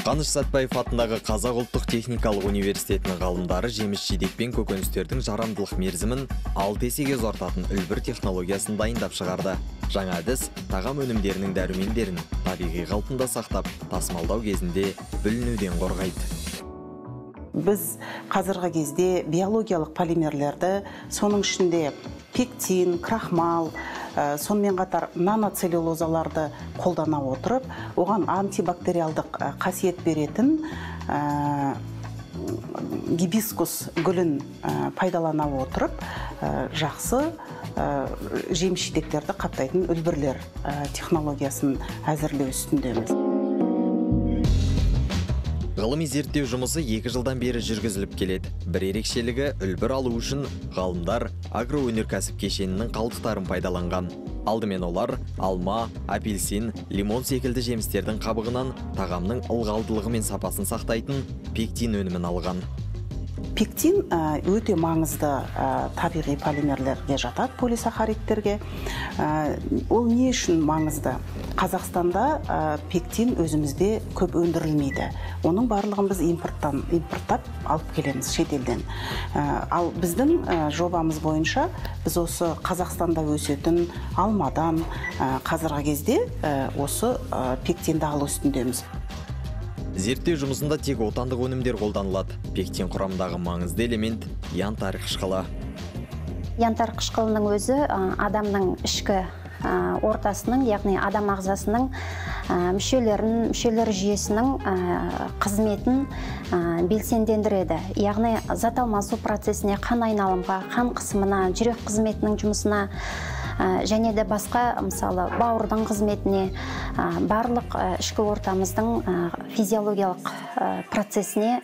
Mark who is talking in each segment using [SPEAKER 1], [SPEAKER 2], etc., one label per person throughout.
[SPEAKER 1] қаныш сәтбаев атындағы қазақ ұлттық техникалық университетінің ғалымдары жеміс жидек пен көкөністердің жарамдылық мерзімін алты есеге ұзартатын үлбір технологиясын дайындап шығарды. Жаңа әдіс тағам өнімдерінің дәрумендерін табиғи қалпында сақтап тасымалдау кезінде бүлінуден қорғайды.
[SPEAKER 2] Біз қазіргі кезде биологиялық полимерлерді соның ішінде пектин крахмал ә, сонымен қатар наноцеллюлозаларды қолдана отырып оған антибактериалдық ә, қасиет беретін ә, гибискус гүлін пайдалана отырып жақсы ә, жеміс жидектерді қаптайтын үлбірлер технологиясын әзірлеу үстіндеміз.
[SPEAKER 1] Ғылыми зерттеу жұмысы екі жылдан бері жүргізіліп келеді. Бір ерекшелігі үлбір алу үшін ғалымдар агроөнеркәсіп кешенінің қалдықтарын пайдаланған. Алдымен олар алма апельсин лимон секілді жемістердің қабығынан тағамның ылғалдылығы мен сапасын сақтайтын пектин өнімін алған.
[SPEAKER 2] Пектин өте маңызды табиғи полимерлерге жатады полисахаридтерге. Ол не үшін маңызды? Қазақстанда пектин өзімізде көп өндірілмейді. Оның барлығын біз импорттан импорттап алып келеміз шетелден. Ал біздің жобамыз бойынша біз осы қазақстанда өсетін алмадан қазіргі кезде осы пектинді алу үстіндеміз.
[SPEAKER 1] Зерттеу жұмысында тек отандық өнімдер қолданылады. Пектин құрамындағы маңызды элемент янтарь қышқылы.
[SPEAKER 3] Янтарь қышқылының өзі адамның ішкі ортасының яғни адам ағзасының мүшелерін мүшелер жүйесінің қызметін белсендендіреді. Яғни зат алмасу процесіне қан айналымға қан қысымына жүрек қызметінің жұмысына және де басқа мысалы бауырдың қызметіне ә, барлық ә, ішкі ортамыздың физиологиялық процесіне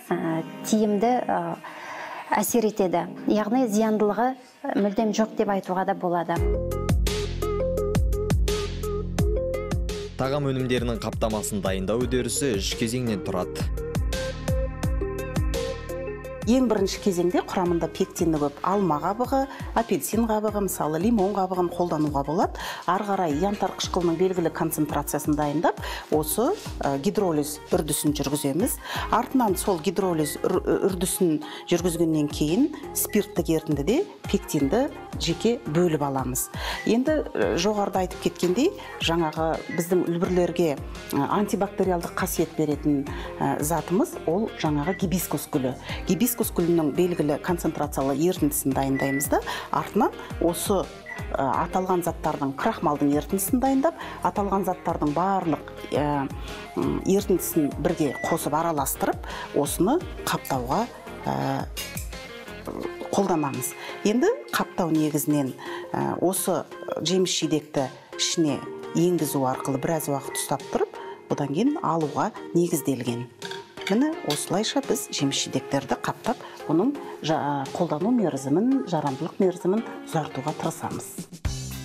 [SPEAKER 3] тиімді әсер етеді. Яғни зияндылығы мүлдем жоқ деп айтуға да болады.
[SPEAKER 1] Тағам өнімдерінің қаптамасын дайындау үдерісі үш кезеңнен тұрады.
[SPEAKER 2] Ең бірінші кезеңде құрамында пектині көп алма қабығы апельсин қабығы мысалы лимон қабығын қолдануға болады. Ары қарай янтарь қышқылының белгілі концентрациясын дайындап осы гидролиз үрдісін жүргіземіз. Артынан сол гидролиз үр- үрдісін жүргізгеннен кейін спирттік ерітіндіде пектинді жеке бөліп аламыз. Енді жоғарыда айтып кеткендей жаңағы біздің үлбірлерге антибактериалдық қасиет беретін затымыз ол жаңағы гибискус гүлі. Гибискус гүлінің белгілі концентрациялы ерітіндісін дайындаймыз да. Артынан осы ә, аталған заттардың крахмалдың ерітіндісін дайындап аталған заттардың барлық ә, ерітіндісін бірге қосып араластырып осыны қаптауға ә, қолданамыз енді қаптау негізінен осы жеміс жидекті ішіне енгізу арқылы біраз уақыт ұстап тұрып одан кейін алуға негізделген. Міне осылайша біз жеміс жидектерді қаптап оның қолдану мерзімін жарамдылық мерзімін ұзартуға тырысамыз.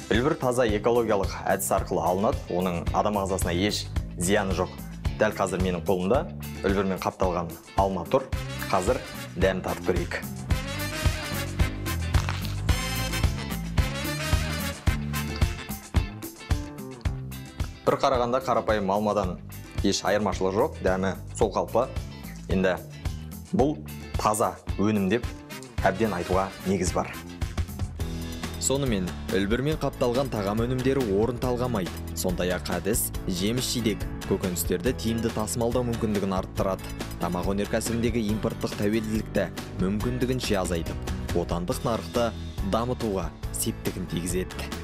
[SPEAKER 1] Үлбір таза экологиялық әдіс арқылы алынады. Оның адам ағзасына еш зияны жоқ. Дәл қазір менің қолымда үлбірмен қапталған алма тұр. Қазір дәм татып көрейік. Бір қарағанда қарапайым алмадан еш айырмашылығы жоқ. Дәмі сол қалпы. Енді бұл таза өнім деп әбден айтуға негіз бар. Сонымен үлбірмен қапталған тағам өнімдері орын талғамайды сондай ақ әдіс жеміс жидек көкөністерді тиімді тасымалдау мүмкіндігін арттырады. Тамақ өнеркәсібіндегі импорттық тәуелділікті мүмкіндігінше азайтып отандық нарықты дамытуға септігін тигізеді.